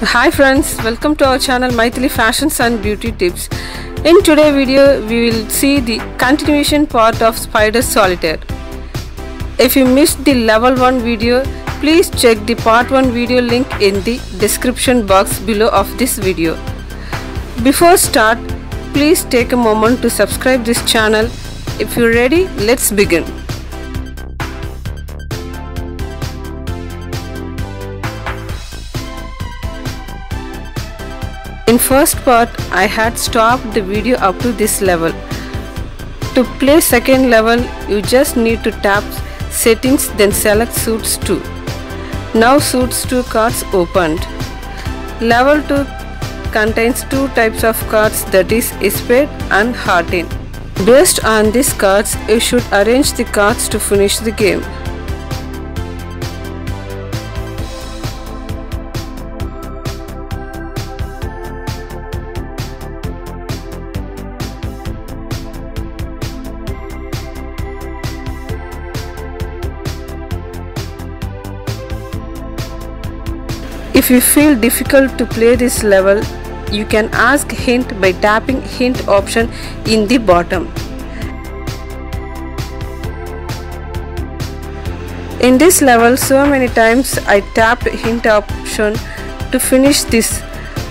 Hi friends, welcome to our channel Mythili Fashions and Beauty Tips. In today's video, we will see the continuation part of Spider Solitaire. If you missed the level 1 video, please check the part 1 video link in the description box below of this video. Before start, please take a moment to subscribe this channel. If you're ready, let's begin. In first part, I had stopped the video up to this level. To play second level, you just need to tap settings then select suits 2. Now suits 2 cards opened. Level 2 contains two types of cards that is Spade and Heartin. Based on these cards, you should arrange the cards to finish the game. If you feel difficult to play this level, you can ask hint by tapping hint option in the bottom. In this level so many times I tapped hint option to finish this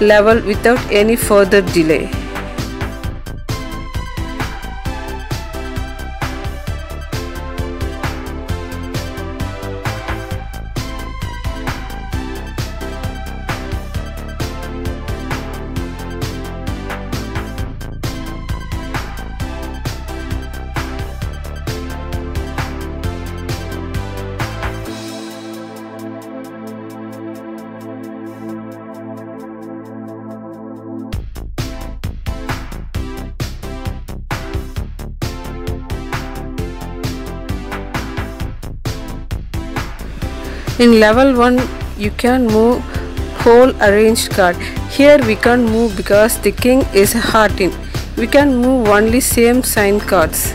level without any further delay. In level 1 you can move whole arranged card. Here we can't move because the king is heart in. We can move only same sign cards.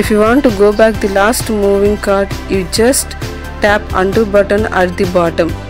If you want to go back the last moving card, you just tap undo button at the bottom.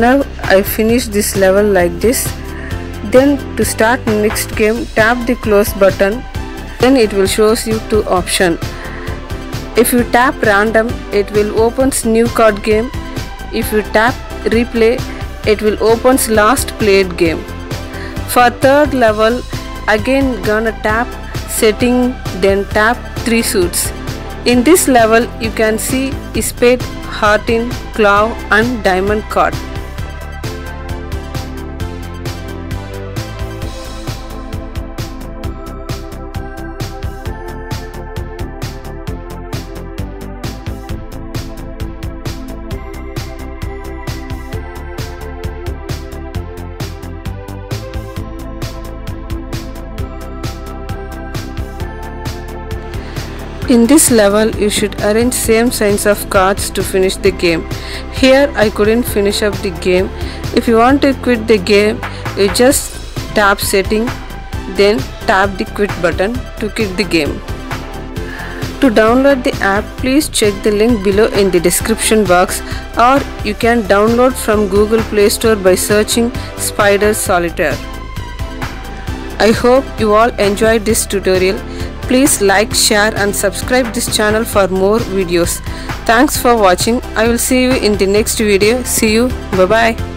Now I finish this level like this. Then to start next game tap the close button. Then it will shows you two option. If you tap random it will opens new card game. If you tap replay it will opens last played game. For third level again gonna tap setting then tap three suits. In this level you can see spade heart in claw and diamond card In this level, you should arrange same signs of cards to finish the game. Here, I couldn't finish up the game. If you want to quit the game, you just tap setting, then tap the quit button to quit the game. To download the app, please check the link below in the description box or you can download from Google Play Store by searching Spider Solitaire. I hope you all enjoyed this tutorial. Please like, share and subscribe this channel for more videos. Thanks for watching. I will see you in the next video. See you. Bye bye.